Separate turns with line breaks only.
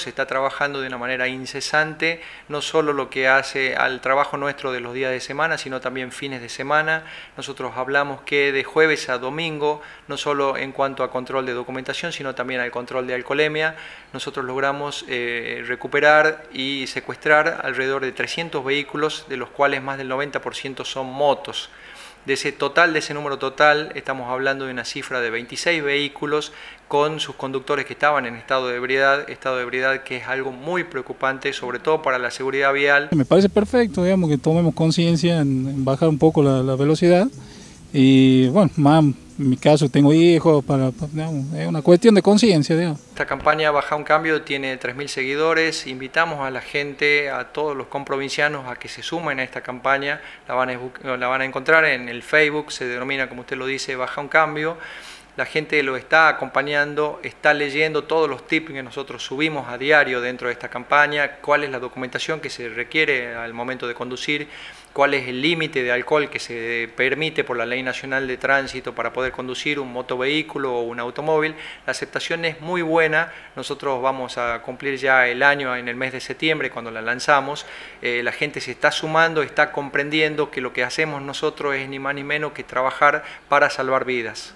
se está trabajando de una manera incesante, no solo lo que hace al trabajo nuestro de los días de semana, sino también fines de semana. Nosotros hablamos que de jueves a domingo, no solo en cuanto a control de documentación, sino también al control de alcoholemia, nosotros logramos eh, recuperar y secuestrar alrededor de 300 vehículos, de los cuales más del 90% son motos. De ese total, de ese número total, estamos hablando de una cifra de 26 vehículos con sus conductores que estaban en estado de ebriedad, estado de ebriedad que es algo muy preocupante, sobre todo para la seguridad vial.
Me parece perfecto, digamos, que tomemos conciencia en, bajar un poco la, velocidad y, bueno, más en mi caso tengo hijos, para, es una cuestión de conciencia.
Esta campaña Baja un Cambio tiene 3.000 seguidores, invitamos a la gente, a todos los comprovincianos a que se sumen a esta campaña, la van a, la van a encontrar en el Facebook, se denomina como usted lo dice Baja un Cambio la gente lo está acompañando, está leyendo todos los tips que nosotros subimos a diario dentro de esta campaña, cuál es la documentación que se requiere al momento de conducir, cuál es el límite de alcohol que se permite por la Ley Nacional de Tránsito para poder conducir un motovehículo o un automóvil. La aceptación es muy buena, nosotros vamos a cumplir ya el año en el mes de septiembre cuando la lanzamos, eh, la gente se está sumando, está comprendiendo que lo que hacemos nosotros es ni más ni menos que trabajar para salvar vidas.